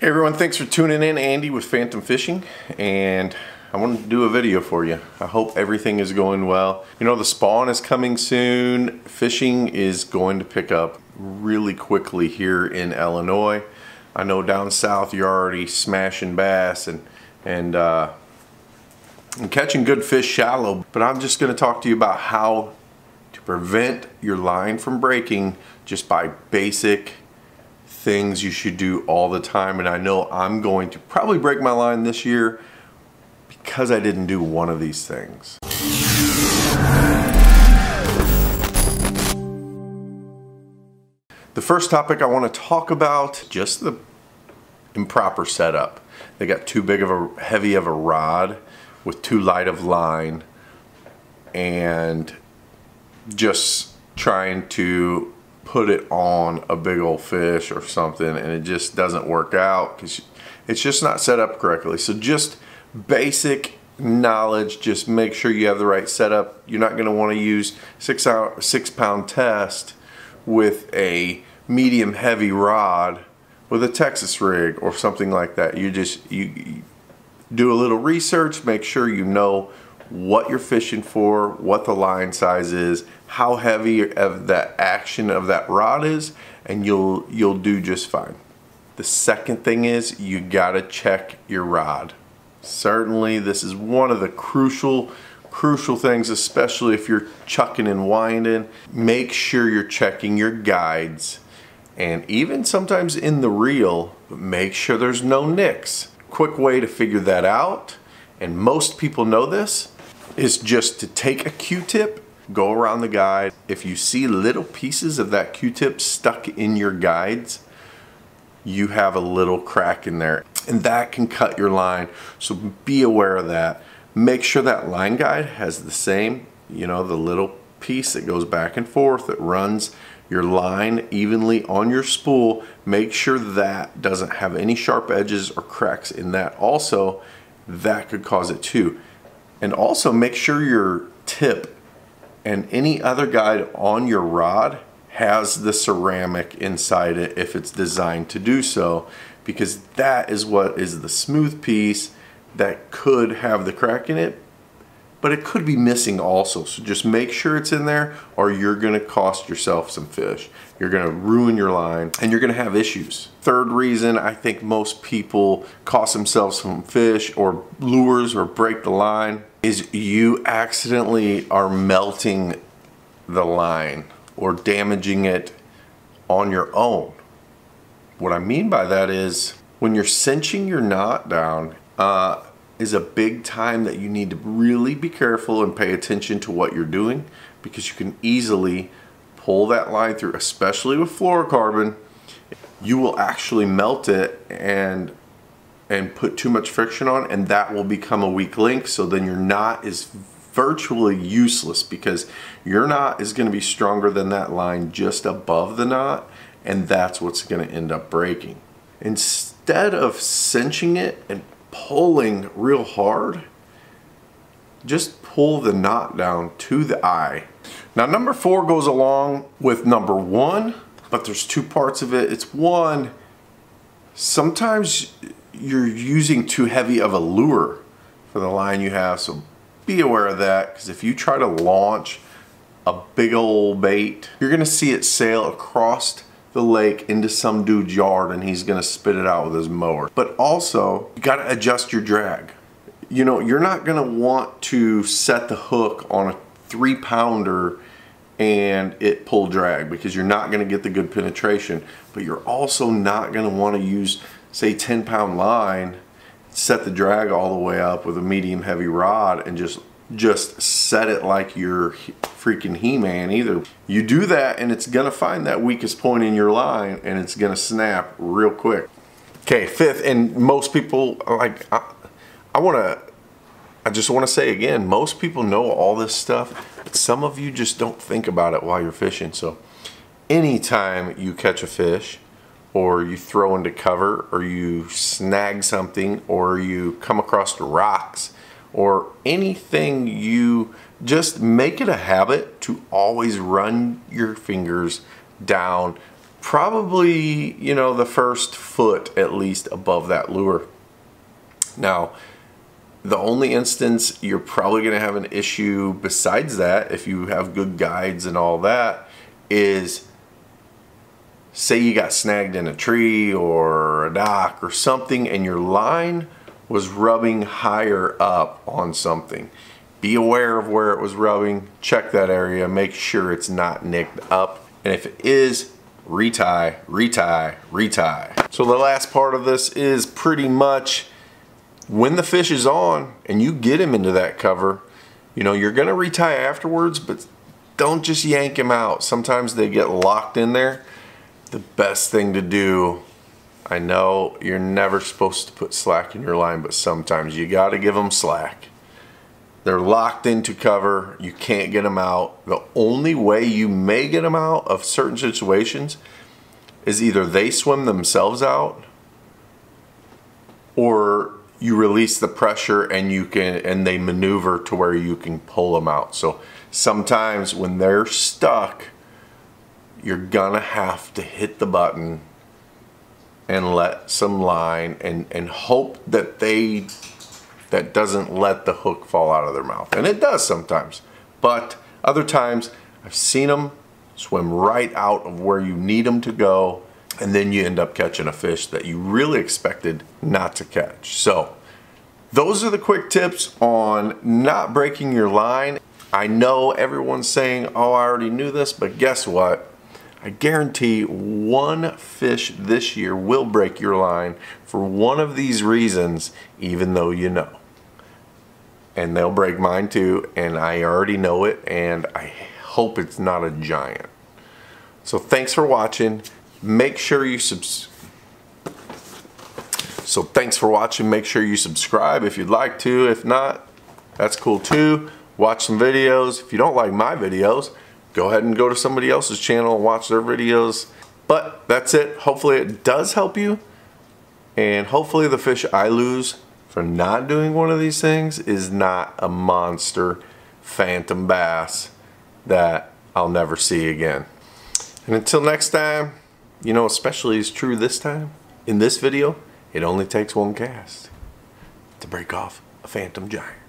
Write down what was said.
Hey everyone, thanks for tuning in. Andy with Phantom Fishing, and I wanted to do a video for you. I hope everything is going well. You know, the spawn is coming soon. Fishing is going to pick up really quickly here in Illinois. I know down south you're already smashing bass and and uh, and catching good fish shallow, but I'm just going to talk to you about how to prevent your line from breaking just by basic things you should do all the time. And I know I'm going to probably break my line this year because I didn't do one of these things. The first topic I want to talk about, just the improper setup. They got too big of a heavy of a rod with too light of line and just trying to put it on a big old fish or something and it just doesn't work out because it's just not set up correctly. So just basic knowledge, just make sure you have the right setup. You're not going to want to use six, hour, six pound test with a medium heavy rod with a Texas rig or something like that. You just you, you do a little research, make sure you know what you're fishing for, what the line size is, how heavy of that action of that rod is, and you'll you'll do just fine. The second thing is you gotta check your rod. Certainly this is one of the crucial crucial things, especially if you're chucking and winding. Make sure you're checking your guides and even sometimes in the reel, make sure there's no nicks. Quick way to figure that out, and most people know this, is just to take a Q-tip, go around the guide. If you see little pieces of that Q-tip stuck in your guides, you have a little crack in there and that can cut your line. So be aware of that. Make sure that line guide has the same, you know, the little piece that goes back and forth that runs your line evenly on your spool. Make sure that doesn't have any sharp edges or cracks in that. Also, that could cause it too. And also make sure your tip and any other guide on your rod has the ceramic inside it if it's designed to do so because that is what is the smooth piece that could have the crack in it but it could be missing also. So just make sure it's in there or you're gonna cost yourself some fish. You're gonna ruin your line and you're gonna have issues. Third reason I think most people cost themselves some fish or lures or break the line is you accidentally are melting the line or damaging it on your own. What I mean by that is when you're cinching your knot down uh, is a big time that you need to really be careful and pay attention to what you're doing because you can easily pull that line through, especially with fluorocarbon. You will actually melt it and and put too much friction on and that will become a weak link so then your knot is virtually useless because your knot is going to be stronger than that line just above the knot and that's what's going to end up breaking. Instead of cinching it and pulling real hard, just pull the knot down to the eye. Now number four goes along with number one, but there's two parts of it. It's one, sometimes you're using too heavy of a lure for the line you have, so be aware of that, because if you try to launch a big old bait, you're gonna see it sail across the lake into some dude's yard and he's gonna spit it out with his mower. But also, you gotta adjust your drag. You know, you're not gonna want to set the hook on a three pounder and it pull drag because you're not gonna get the good penetration. But you're also not gonna wanna use, say 10 pound line, set the drag all the way up with a medium heavy rod and just just set it like you're freaking He-Man either. You do that and it's gonna find that weakest point in your line and it's gonna snap real quick. Okay, fifth, and most people, like, I, I wanna, I just wanna say again, most people know all this stuff, but some of you just don't think about it while you're fishing. So anytime you catch a fish, or you throw into cover, or you snag something, or you come across rocks, or anything you just make it a habit to always run your fingers down probably, you know, the first foot at least above that lure. Now, the only instance you're probably going to have an issue besides that, if you have good guides and all that, is say you got snagged in a tree or a dock or something and your line was rubbing higher up on something. Be aware of where it was rubbing, check that area, make sure it's not nicked up. And if it is, retie, retie, retie. So the last part of this is pretty much when the fish is on and you get him into that cover, you know, you're gonna retie afterwards, but don't just yank him out. Sometimes they get locked in there. The best thing to do, I know you're never supposed to put slack in your line, but sometimes you gotta give them slack. They're locked into cover. You can't get them out. The only way you may get them out of certain situations is either they swim themselves out or you release the pressure and you can and they maneuver to where you can pull them out. So sometimes when they're stuck, you're gonna have to hit the button and let some line and and hope that they that doesn't let the hook fall out of their mouth. And it does sometimes. But other times I've seen them swim right out of where you need them to go and then you end up catching a fish that you really expected not to catch. So those are the quick tips on not breaking your line. I know everyone's saying, oh, I already knew this, but guess what? I guarantee one fish this year will break your line for one of these reasons, even though you know. And they'll break mine too, and I already know it, and I hope it's not a giant. So thanks for watching. Make sure you subscribe. So thanks for watching. Make sure you subscribe if you'd like to. If not, that's cool too. Watch some videos. If you don't like my videos, go ahead and go to somebody else's channel and watch their videos. But that's it. Hopefully it does help you. And hopefully the fish I lose for not doing one of these things is not a monster phantom bass that I'll never see again. And until next time, you know, especially is true this time, in this video, it only takes one cast to break off a phantom giant.